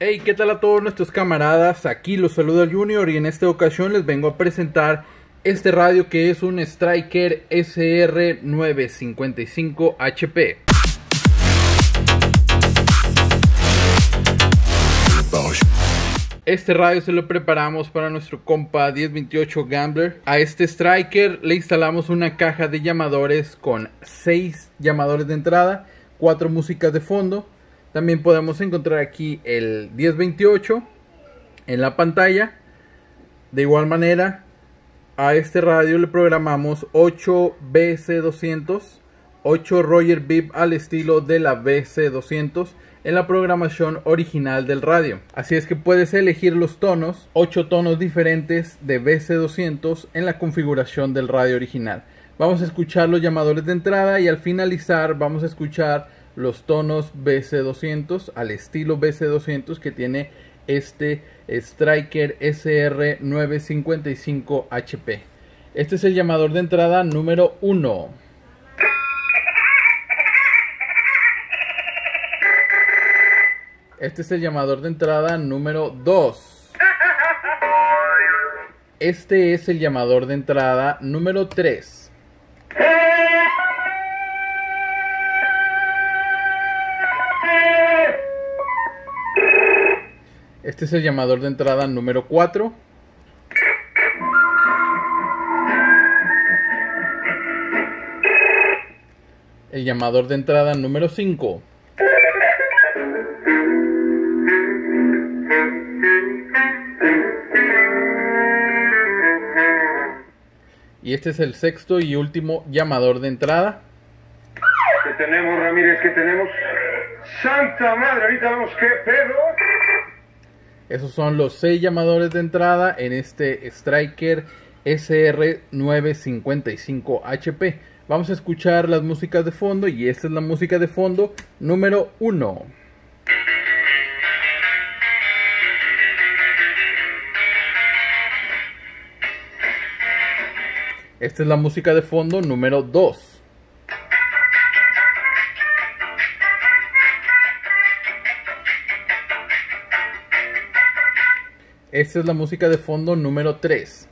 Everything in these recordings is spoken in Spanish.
Hey, ¿qué tal a todos nuestros camaradas? Aquí los saluda Junior y en esta ocasión les vengo a presentar este radio que es un Striker SR955 HP. Este radio se lo preparamos para nuestro compa 1028 Gambler. A este Striker le instalamos una caja de llamadores con 6 llamadores de entrada, 4 músicas de fondo. También podemos encontrar aquí el 1028 en la pantalla. De igual manera, a este radio le programamos 8 BC200, 8 Roger Bib al estilo de la BC200 en la programación original del radio. Así es que puedes elegir los tonos, 8 tonos diferentes de BC200 en la configuración del radio original. Vamos a escuchar los llamadores de entrada y al finalizar vamos a escuchar los tonos BC200 al estilo BC200 que tiene este Striker SR955 HP. Este es el llamador de entrada número 1. Este es el llamador de entrada número 2. Este es el llamador de entrada número 3. Este es el llamador de entrada número 4. El llamador de entrada número 5. Y este es el sexto y último llamador de entrada. ¿Qué tenemos, Ramírez? ¿Qué tenemos? ¡Santa madre! Ahorita vemos qué pedo. Esos son los seis llamadores de entrada en este Striker SR955 HP. Vamos a escuchar las músicas de fondo y esta es la música de fondo número 1. Esta es la música de fondo número 2. Esta es la música de fondo número 3.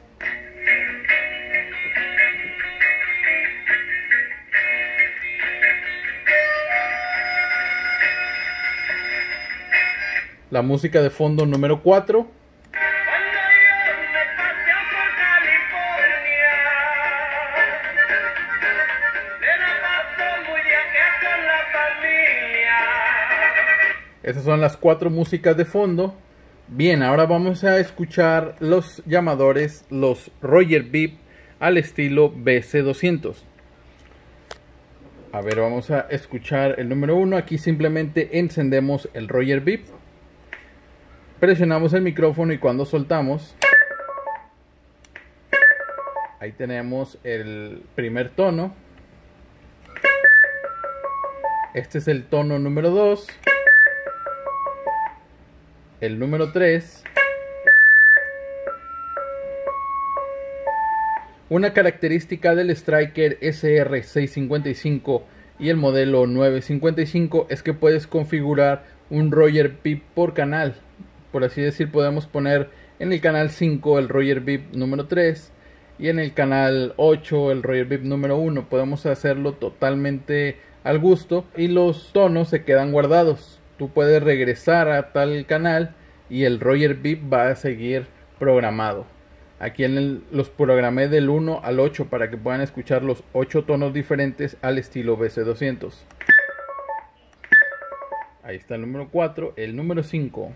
La música de fondo número 4. Esas son las cuatro músicas de fondo. Bien, ahora vamos a escuchar los llamadores, los Roger Beep al estilo BC200. A ver, vamos a escuchar el número uno. Aquí simplemente encendemos el Roger Beep. Presionamos el micrófono y cuando soltamos, ahí tenemos el primer tono. Este es el tono número 2 el número 3. Una característica del Striker SR655 y el modelo 955 es que puedes configurar un Roger Bip por canal. Por así decir, podemos poner en el canal 5 el Roger Bip número 3 y en el canal 8 el Roger Bip número 1. Podemos hacerlo totalmente al gusto y los tonos se quedan guardados tú puedes regresar a tal canal y el Roger Beep va a seguir programado. Aquí en el, los programé del 1 al 8 para que puedan escuchar los 8 tonos diferentes al estilo BC200. Ahí está el número 4, el número 5,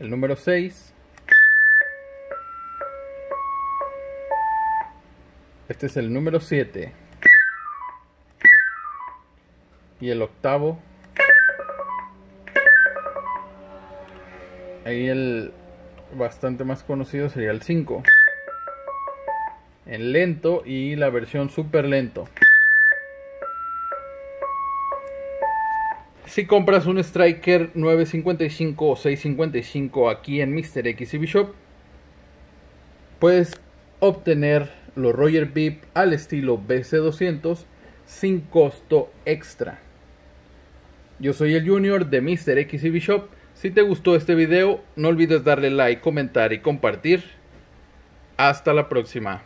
el número 6. Este es el número 7. Y el octavo Ahí el bastante más conocido sería el 5. En lento y la versión super lento. Si compras un Striker 955 o 655 aquí en Mr. XCB Shop, puedes obtener los Roger Beep al estilo BC200 sin costo extra. Yo soy el Junior de Mr. XCB Shop. Si te gustó este video, no olvides darle like, comentar y compartir. Hasta la próxima.